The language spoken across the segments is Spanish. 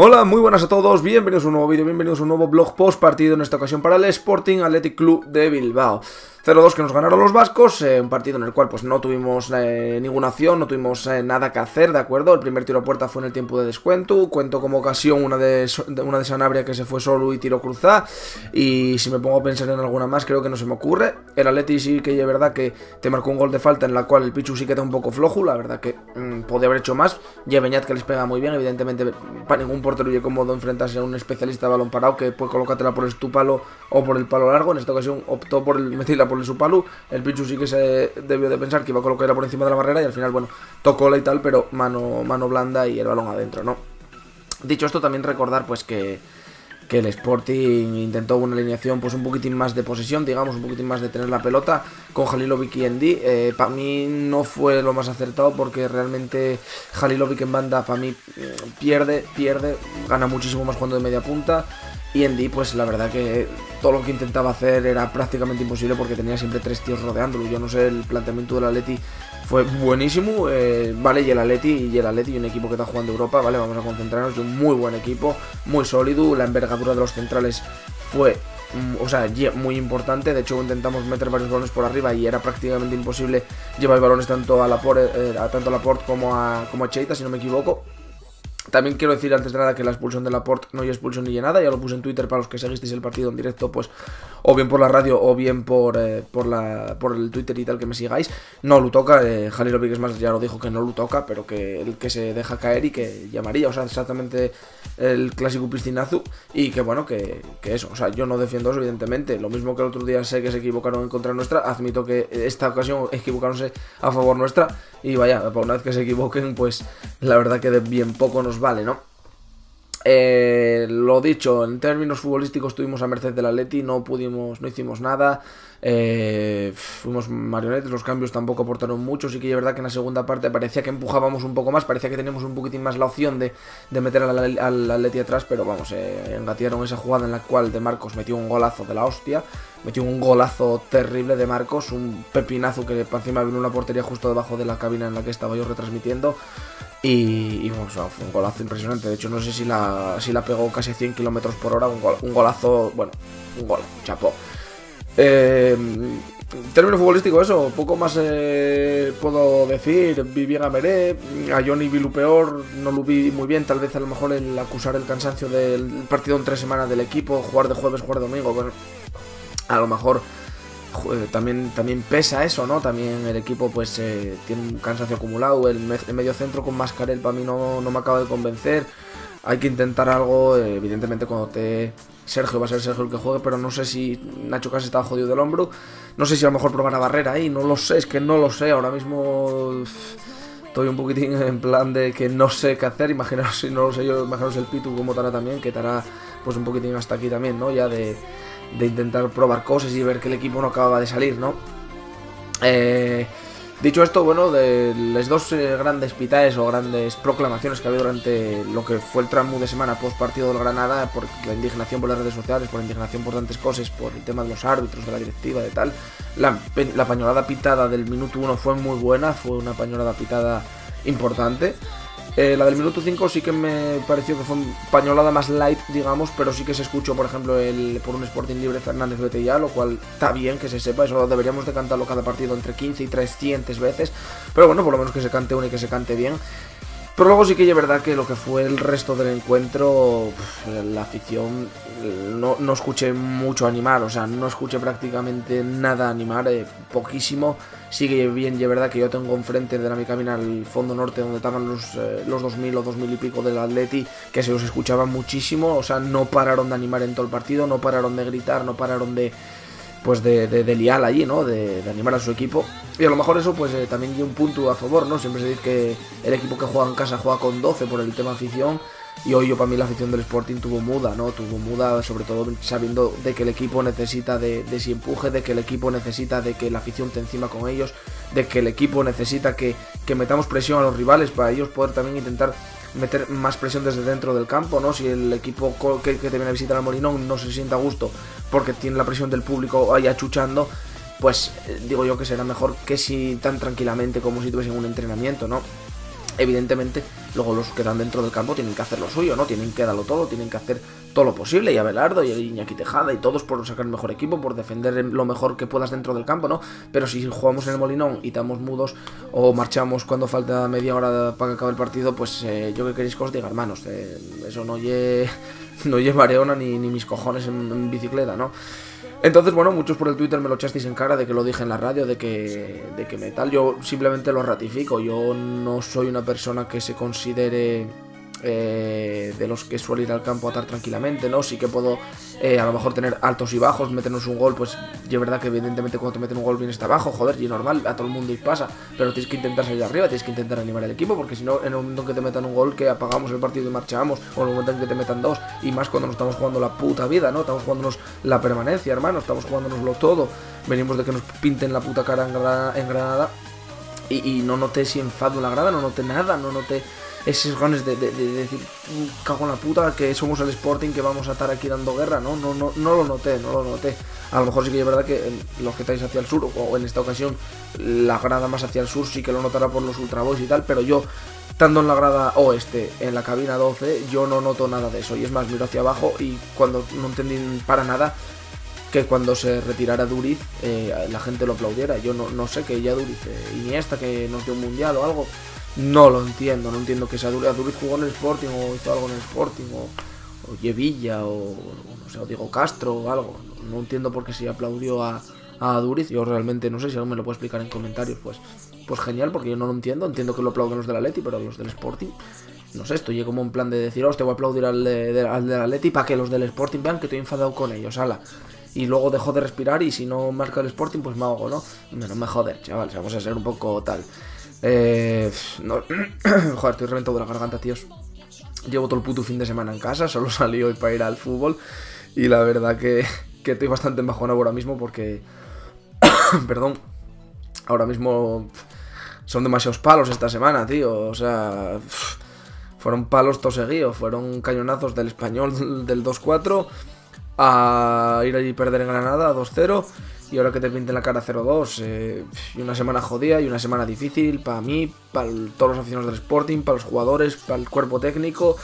Hola, muy buenas a todos, bienvenidos a un nuevo vídeo, bienvenidos a un nuevo blog post partido en esta ocasión para el Sporting Athletic Club de Bilbao. 0-2 que nos ganaron los vascos, eh, un partido en el cual pues no tuvimos eh, ninguna acción, no tuvimos eh, nada que hacer, ¿de acuerdo? El primer tiro a puerta fue en el tiempo de descuento, cuento como ocasión una de, una de Sanabria que se fue solo y tiro cruzada, y si me pongo a pensar en alguna más creo que no se me ocurre. El Athletic sí que es verdad que te marcó un gol de falta en la cual el Pichu sí queda un poco flojo, la verdad que mm, podía haber hecho más, Beñat que les pega muy bien, evidentemente para ningún portero y cómodo enfrentarse a un especialista de balón parado que puede colocártela por el tu palo o por el palo largo, en esta ocasión optó por meterla por el su palo, el Pichu sí que se debió de pensar que iba a colocarla por encima de la barrera y al final, bueno, tocó la y tal, pero mano, mano blanda y el balón adentro, ¿no? Dicho esto, también recordar pues que, que el Sporting intentó una alineación pues un poquitín más de posesión, digamos, un poquitín más de tener la pelota con Jalilovic y Endi. Eh, para mí no fue lo más acertado porque realmente Jalilovic en banda para mí mm, pierde, pierde, gana muchísimo más cuando de media punta. Y Andy, pues la verdad que todo lo que intentaba hacer era prácticamente imposible porque tenía siempre tres tíos rodeándolo. Yo no sé, el planteamiento del Atleti fue buenísimo. Eh, vale, y el Atleti y el Atleti, un equipo que está jugando Europa, vale, vamos a concentrarnos. Es un muy buen equipo, muy sólido. La envergadura de los centrales fue mm, o sea, muy importante. De hecho, intentamos meter varios balones por arriba y era prácticamente imposible llevar balones tanto a Laporte, eh, tanto a Laporte como a, como a Cheita, si no me equivoco. También quiero decir antes de nada que la expulsión de Laporte no hay expulsión ni nada, ya lo puse en Twitter para los que seguisteis el partido en directo, pues o bien por la radio o bien por, eh, por, la, por el Twitter y tal que me sigáis. No lo toca, eh, Jalil más ya lo dijo que no lo toca, pero que el que se deja caer y que llamaría, o sea, exactamente el clásico piscinazo y que bueno, que, que eso, o sea, yo no defiendo eso evidentemente, lo mismo que el otro día sé que se equivocaron en contra nuestra, admito que esta ocasión equivocaronse a favor nuestra y vaya, por una vez que se equivoquen, pues la verdad que de bien poco nos vale, ¿no? Eh, lo dicho, en términos futbolísticos estuvimos a merced del Atleti, no pudimos, no hicimos nada, eh, fuimos marionetes, los cambios tampoco aportaron mucho, sí que es verdad que en la segunda parte parecía que empujábamos un poco más, parecía que teníamos un poquitín más la opción de, meter al, al, Atleti atrás, pero vamos, eh, engatearon esa jugada en la cual De Marcos metió un golazo de la hostia, metió un golazo terrible de Marcos, un pepinazo que encima vino una portería justo debajo de la cabina en la que estaba yo retransmitiendo. Y, fue un golazo impresionante. De hecho, no sé si la, si la pegó casi 100 km por hora. Un, golazo, bueno, un golazo, chapó. Eh, en términos futbolísticos, eso, poco más eh, puedo decir. Vi bien a Meré, a Johnny vi lo peor, no lo vi muy bien. Tal vez a lo mejor el acusar el cansancio del partido en tres semanas del equipo, jugar de jueves, jugar de domingo, bueno, a lo mejor también, también pesa eso, ¿no? También el equipo pues eh, tiene un cansancio acumulado, el, medio centro con Mascarel para mí no, no, me acaba de convencer. Hay que intentar algo, eh, evidentemente cuando te... Sergio va a ser Sergio el que juegue, pero no sé si Nacho Casi está jodido del hombro. No sé si a lo mejor probar a Barrera ahí, no lo sé, es que no lo sé. Ahora mismo estoy un poquitín en plan de que no sé qué hacer. Imaginaros si no lo sé yo, imaginaros el Pitu como estará también, que estará pues un poquitín hasta aquí también, ¿no? Ya de de intentar probar cosas y ver que el equipo no acababa de salir, ¿no? Eh, dicho esto, bueno, de las dos eh, grandes pitaes o grandes proclamaciones que había durante lo que fue el tramo de semana post partido del Granada, por la indignación por las redes sociales, por la indignación por tantas cosas, por el tema de los árbitros, de la directiva, de tal, la, la pañolada pitada del minuto 1 fue muy buena, fue una pañolada pitada importante. Eh, la del minuto 5 sí que me pareció que fue un pañolada más light, digamos, pero sí que se escuchó, por ejemplo, el por un Sporting libre Fernández ya, lo cual está bien que se sepa, eso deberíamos de cantarlo cada partido entre 15 y 300 veces, pero bueno, por lo menos que se cante uno y que se cante bien. Pero luego sí que es verdad que lo que fue el resto del encuentro, la afición, no, no, escuché mucho animar, o sea, no escuché prácticamente nada animar, eh, poquísimo. Sigue bien, es verdad que yo tengo enfrente de la mi camina al fondo norte donde estaban los, eh, los 2000 o 2000 y pico del Atleti, que se los escuchaba muchísimo, o sea, no pararon de animar en todo el partido, no pararon de gritar, no pararon de pues de, de, liar allí, ¿no? De, animar a su equipo. Y a lo mejor eso pues eh, también dio un punto a favor, ¿no? Siempre se dice que el equipo que juega en casa juega con 12 por el tema afición. Y hoy yo para mí la afición del Sporting tuvo muda, ¿no? Tuvo muda sobre todo sabiendo de que el equipo necesita de, de ese empuje, de que el equipo necesita de que la afición te encima con ellos, de que el equipo necesita que, que metamos presión a los rivales para ellos poder también intentar meter más presión desde dentro del campo, ¿no? Si el equipo que, te viene a visitar al Molinón no se sienta a gusto porque tiene la presión del público ahí achuchando, pues eh, digo yo que será mejor que si tan tranquilamente como si tuviesen un entrenamiento, ¿no? Evidentemente, luego los que están dentro del campo tienen que hacer lo suyo, ¿no? Tienen que darlo todo, tienen que hacer todo lo posible, y Abelardo, y Iñaki Tejada, y todos por sacar el mejor equipo, por defender lo mejor que puedas dentro del campo, ¿no? Pero si jugamos en el Molinón y estamos mudos o marchamos cuando falta media hora para que acabe el partido, pues eh, yo que queréis que os diga, hermanos, eh, eso no lle, no lle mareona ni, ni mis cojones en bicicleta, ¿no? Entonces, bueno, muchos por el Twitter me lo echasteis en cara de que lo dije en la radio, de que, de que metal. Yo simplemente lo ratifico. Yo no soy una persona que se considere eh, de los que suele ir al campo a atar tranquilamente, ¿no? Sí que puedo eh, a lo mejor tener altos y bajos, meternos un gol, pues es verdad que evidentemente cuando te meten un gol vienes abajo, joder, y normal, a todo el mundo y pasa, pero tienes que intentar salir arriba, tienes que intentar animar el equipo, porque si no, en el momento en que te metan un gol, que apagamos el partido y marchamos, o en el momento en que te metan dos, y más cuando nos estamos jugando la puta vida, ¿no? Estamos jugándonos la permanencia, hermano, estamos jugándonoslo todo, venimos de que nos pinten la puta cara en Granada, y, no noté si enfado en la grada, no noté nada, no noté esos ganes de, decir, cago en la puta, que somos el Sporting, que vamos a estar aquí dando guerra, ¿no? No, no, no lo noté, no lo noté. A lo mejor sí que es verdad que los que estáis hacia el sur, o en esta ocasión la grada más hacia el sur, sí que lo notará por los Ultra Boys y tal, pero yo, estando en la grada oeste, en la cabina 12, yo no noto nada de eso. Y es más, miro hacia abajo y cuando no entendí para nada, que cuando se retirara Duriz eh, la gente lo aplaudiera. Yo no, no sé que ya Duriz, eh, Iniesta que nos dio un mundial o algo, no lo entiendo, no entiendo que sea Duriz, Duriz jugó en el Sporting o hizo algo en el Sporting o, o o, no sé, o Diego Castro o algo. No entiendo por qué se aplaudió a, a Duriz. Yo realmente no sé si alguien me lo puede explicar en comentarios, pues, pues genial, porque yo no lo entiendo. Entiendo que lo aplauden los del Atleti, pero los del Sporting no sé, estoy como en plan de decir, te voy a aplaudir al, de, al del para que los del Sporting vean que estoy enfadado con ellos, ala. Y luego dejo de respirar y si no marca el Sporting, pues me hago, ¿no? No me joder, chaval, vamos a ser un poco tal. Eh, no, joder, estoy reventado de la garganta, tíos. Llevo todo el puto fin de semana en casa, solo salí hoy para ir al fútbol. Y la verdad que, que estoy bastante en bajón ahora mismo porque... perdón. Ahora mismo son demasiados palos esta semana, tío. O sea... Fueron palos todos fueron cañonazos del español del 2-4 a ir allí y perder en Granada 2-0 y ahora que te pinten la cara 0-2 eh, y una semana jodida y una semana difícil para mí, para todos los aficionados del Sporting, para los jugadores, para el cuerpo técnico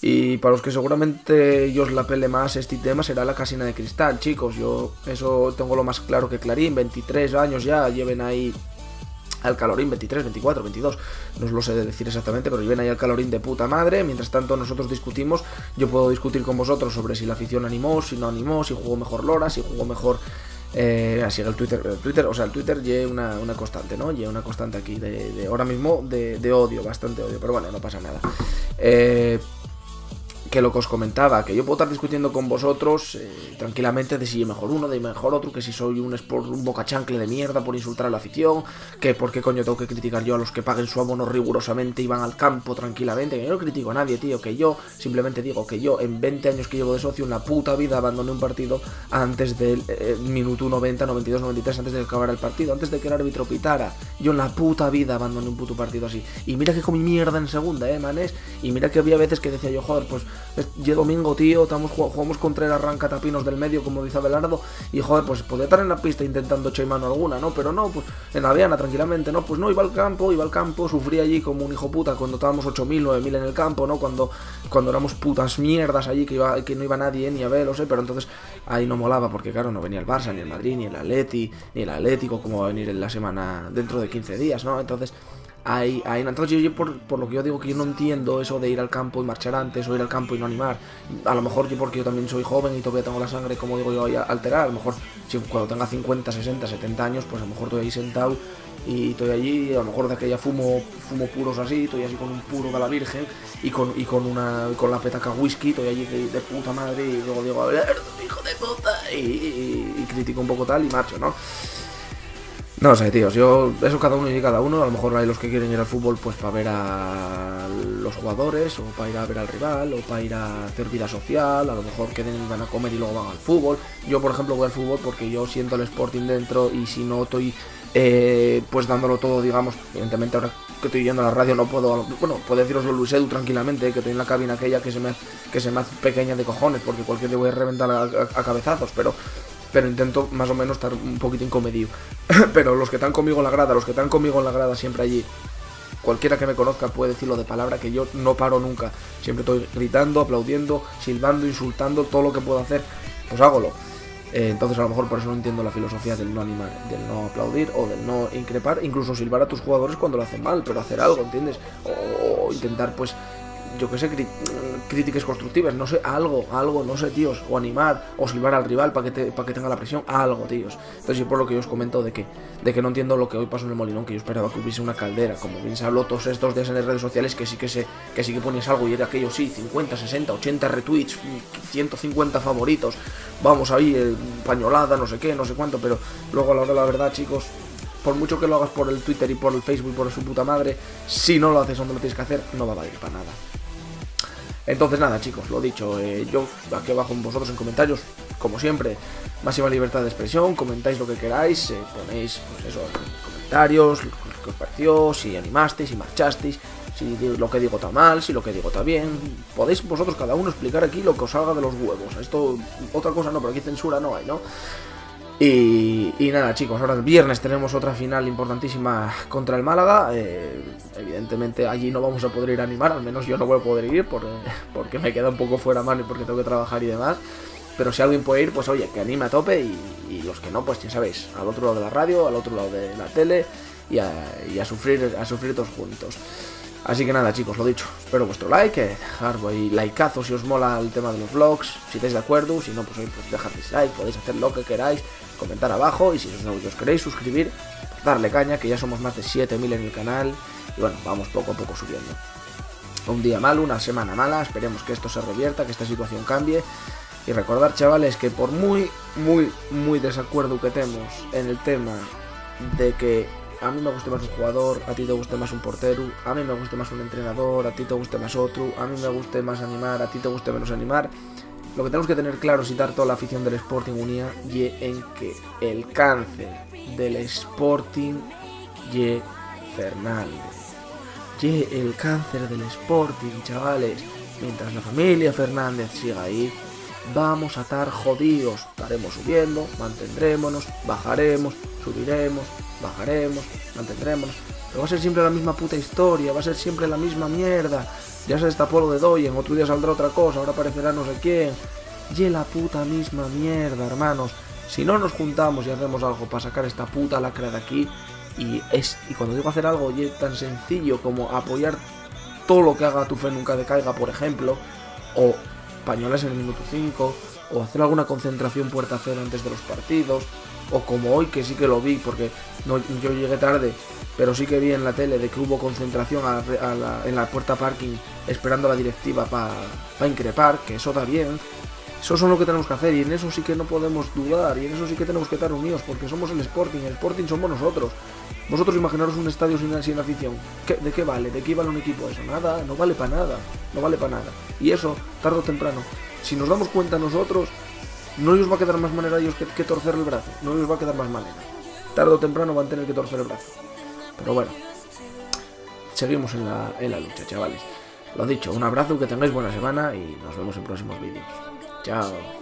y para los que seguramente yo os la pele más este tema será la casina de cristal, chicos. Yo eso tengo lo más claro que Clarín, 23 años ya, lleven ahí al calorín 23, 24, 22, no os lo sé decir exactamente, pero viene ahí al calorín de puta madre, mientras tanto nosotros discutimos, yo puedo discutir con vosotros sobre si la afición animó, si no animó, si jugó mejor Lora, si jugó mejor... Eh, así que el Twitter, Twitter, o sea, el Twitter lleva una, una constante, ¿no? Lleva una constante aquí de, ahora mismo de, de, odio, bastante odio, pero bueno, no pasa nada. Eh, que lo que os comentaba, que yo puedo estar discutiendo con vosotros eh, tranquilamente de si es mejor uno, de mejor otro, que si soy un, sport, un bocachancle de mierda por insultar a la afición, que por qué coño tengo que criticar yo a los que paguen su abono rigurosamente y van al campo tranquilamente, que yo no critico a nadie, tío, que yo simplemente digo que yo en 20 años que llevo de socio, una puta vida abandoné un partido antes del eh, minuto 90, 92, 93, antes de que acabara el partido, antes de que el árbitro pitara, yo en la puta vida abandoné un puto partido así. Y mira que comí mierda en segunda, eh, manes, y mira que había veces que decía yo, joder, pues es domingo, tío, estamos, jugamos contra el arranca tapinos del medio, como dice Abelardo, y joder, pues podía estar en la pista intentando echar mano alguna, ¿no? Pero no, pues en la tranquilamente, ¿no? Pues no, iba al campo, iba al campo, sufría allí como un hijo puta cuando estábamos 8.000, 9.000 en el campo, ¿no? Cuando, cuando éramos putas mierdas allí, que, iba, que no iba nadie ni a ver, lo sé, pero entonces ahí no molaba, porque claro, no venía el Barça, ni el Madrid, ni el Atleti, ni el Atlético, como va a venir en la semana dentro de 15 días, ¿no? Entonces Ahí, ahí, entonces yo, por, por, lo que yo digo que yo no entiendo eso de ir al campo y marchar antes o ir al campo y no animar. A lo mejor yo porque yo también soy joven y todavía tengo la sangre, como digo yo, a alterar. A lo mejor si cuando tenga 50, 60, 70 años, pues a lo mejor estoy ahí sentado y estoy allí, a lo mejor de aquella fumo, fumo puros así, estoy así con un puro de la Virgen y con, y con una con la petaca whisky, estoy allí de puta madre y luego digo, a ver, hijo de puta, y, y critico un poco tal y marcho, ¿no? No sé, tíos, yo, eso cada uno y cada uno, a lo mejor hay los que quieren ir al fútbol pues para ver a los jugadores, o para ir a ver al rival, o para ir a hacer vida social, a lo mejor queden van a comer y luego van al fútbol. Yo, por ejemplo, voy al fútbol porque yo siento el Sporting dentro y si no estoy eh, pues dándolo todo, digamos, evidentemente ahora que estoy yendo a la radio no puedo, bueno, puedo deciroslo Luis Edu tranquilamente, que estoy en la cabina aquella que se me, que se me hace pequeña de cojones, porque cualquier día voy a reventar a cabezazos, pero pero intento más o menos estar un poquito incomedido. pero los que están conmigo en la grada, los que están conmigo en la grada siempre allí, cualquiera que me conozca puede decirlo de palabra que yo no paro nunca. Siempre estoy gritando, aplaudiendo, silbando, insultando, todo lo que puedo hacer, pues hágolo. Eh, entonces a lo mejor por eso no entiendo la filosofía del no animar, del no aplaudir o del no increpar, incluso silbar a tus jugadores cuando lo hacen mal, pero hacer algo, ¿entiendes? o intentar pues yo que sé, críticas constructivas, no sé, algo, algo, no sé, tíos, o animar, o silbar al rival para que, para que tenga la presión, algo, tíos. Entonces, yo por lo que yo os comento de que, de que no entiendo lo que hoy pasó en el Molinón, que yo esperaba que hubiese una caldera, como bien se habló todos estos días en las redes sociales, que sí que se, que sí que ponías algo y era aquello, sí, 50, 60, 80 retweets, 150 favoritos, vamos ahí, eh, pañolada, no sé qué, no sé cuánto, pero luego a la hora de la verdad, chicos, por mucho que lo hagas por el Twitter y por el Facebook y por su puta madre, si no lo haces donde lo tienes que hacer, no va a valer para nada. Entonces nada chicos, lo dicho, eh, yo aquí abajo vosotros en comentarios, como siempre, máxima libertad de expresión, comentáis lo que queráis, eh, ponéis pues eso, comentarios, lo que os pareció, si animasteis, si marchasteis, si lo que digo está mal, si lo que digo está bien, podéis vosotros cada uno explicar aquí lo que os salga de los huevos, esto otra cosa no, pero aquí censura no hay, ¿no? Y, nada, chicos, ahora el viernes tenemos otra final importantísima contra el Málaga. Eh, evidentemente allí no vamos a poder ir a animar, al menos yo no voy a poder ir porque me queda un poco fuera mano y porque tengo que trabajar y demás. Pero si alguien puede ir, pues oye, que anime a tope y, los que no, pues ya sabéis, al otro lado de la radio, al otro lado de la tele y a, sufrir, a sufrir todos juntos. Así que nada, chicos, lo dicho. Espero vuestro like, eh, dejar ahí likeazo si os mola el tema de los vlogs, si estáis de acuerdo, si no, pues, hoy, pues dejad dislike, podéis hacer lo que queráis, comentar abajo y si os, queréis suscribir, darle caña, que ya somos más de 7000 en el canal y bueno, vamos poco a poco subiendo. Un día malo, una semana mala, esperemos que esto se revierta, que esta situación cambie y recordar, chavales, que por muy, muy, muy desacuerdo que tenemos en el tema de que a mí me guste más un jugador, a ti te guste más un portero, a mí me guste más un entrenador, a ti te guste más otro, a mí me guste más animar, a ti te guste menos animar. Lo que tenemos que tener claro es dar toda la afición del Sporting unía y en que el cáncer del Sporting y Fernández. Y el cáncer del Sporting, chavales. Mientras la familia Fernández siga ahí, vamos a estar jodidos. Estaremos subiendo, mantendrémonos, bajaremos, subiremos, bajaremos, mantendrémonos. Pero va a ser siempre la misma puta historia, va a ser siempre la misma mierda. Ya se destapó lo de Doyen, otro día saldrá otra cosa, ahora aparecerá no sé quién. Y la puta misma mierda, hermanos. Si no nos juntamos y hacemos algo para sacar esta puta lacra de aquí, y, es, y cuando digo hacer algo, y es tan sencillo como apoyar todo lo que haga tu fe nunca decaiga, por ejemplo, o pañoles en el minuto 5, o hacer alguna concentración puerta cero antes de los partidos, o como hoy que sí que lo vi, porque no, yo llegué tarde, pero sí que vi en la tele de que hubo concentración en la puerta parking esperando a la directiva para increpar, que eso da bien. Eso son lo que tenemos que hacer y en eso sí que no podemos dudar y en eso sí que tenemos que estar unidos porque somos el Sporting, el Sporting somos nosotros. Vosotros imaginaros un estadio sin, sin afición. ¿De qué vale? ¿De qué vale un equipo eso? Nada, no vale para nada, no vale para nada. Y eso, tarde o temprano, si nos damos cuenta nosotros, no os va a quedar más manera a ellos que, torcer el brazo, no os va a quedar más manera. Tarde o temprano van a tener que torcer el brazo. Pero bueno, seguimos en la, en la lucha, chavales. Lo dicho, un abrazo, que tengáis buena semana y nos vemos en próximos vídeos. Ciao.